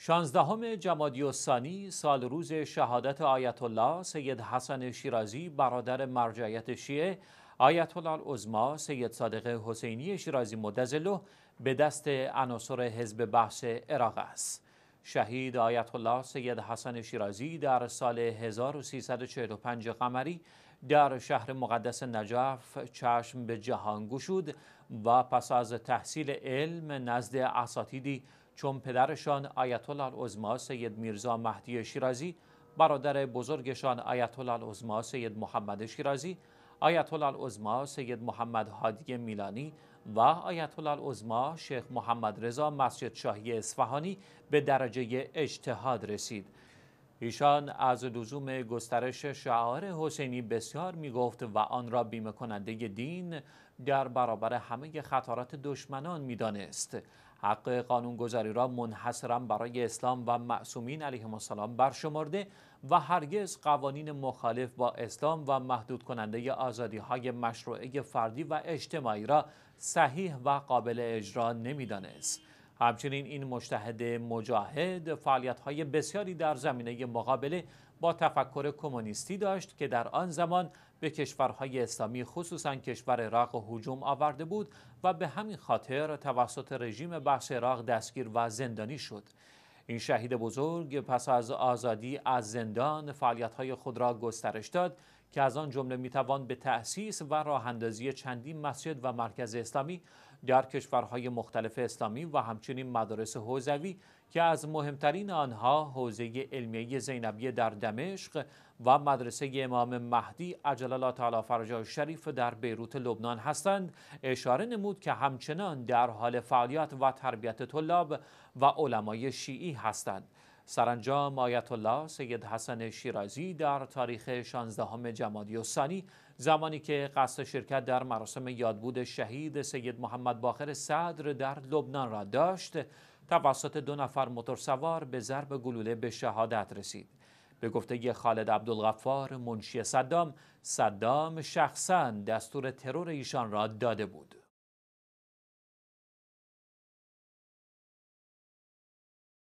شانزدهم جمادی الثانی سال روز شهادت آیت الله سید حسن شیرازی برادر مرجعیت شیعه آیت الله العظما سید صادق حسینی شیرازی مدزلو به دست عناصر حزب بحث عراق است. شهید آیت الله سید حسن شیرازی در سال 1345 قمری در شهر مقدس نجف چشم به جهان گشود و پس از تحصیل علم نزد اساتیدی چون پدرشان آیت الله العظما سید میرزا مهدی شیرازی برادر بزرگشان آیت الله العظما سید محمد شیرازی آیت الله العظما سید محمد هادی میلانی و آیت الله العظما شیخ محمد رضا مسجد شاهی اصفهانی به درجه اجتهاد رسید. ایشان از لزوم گسترش شعار حسینی بسیار می گفت و آن را بیمه کننده دین در برابر همه خطرات دشمنان می دانست. حق قانونگذاری را منحصرا برای اسلام و معصومین علیهم السلام برشمرده و هرگز قوانین مخالف با اسلام و محدود کننده آزادی های مشروعه فردی و اجتماعی را صحیح و قابل اجرا نمی‌دانست. همچنین این مشتهد مجاهد فعالیت های بسیاری در زمینه مقابله با تفکر کمونیستی داشت که در آن زمان به کشورهای اسلامی خصوصا کشور عراق هجوم آورده بود و به همین خاطر توسط رژیم بحث عراق دستگیر و زندانی شد. این شهید بزرگ پس از آزادی از زندان فعالیت‌های خود را گسترش داد که از آن جمله می‌توان به تأسیس و راه اندازی چندین مسجد و مرکز اسلامی در کشورهای مختلف اسلامی و همچنین مدارس حوزوی که از مهمترین آنها حوزه علمیه زینبیه در دمشق و مدرسه امام مهدی عجل الله تعالی فرجه شریف در بیروت لبنان هستند اشاره نمود که همچنان در حال فعالیت و تربیت طلاب و علمای شیعی هستند. سرانجام آیت الله سید حسن شیرازی در تاریخ 16 جمادی الثانی زمانی که قصد شرکت در مراسم یادبود شهید سید محمد باخر صدر در لبنان را داشت توسط دو نفر موتورسوار به ضرب گلوله به شهادت رسید. به گفته خالد عبدالغفار منشی صدام صدام شخصا دستور ترور ایشان را داده بود.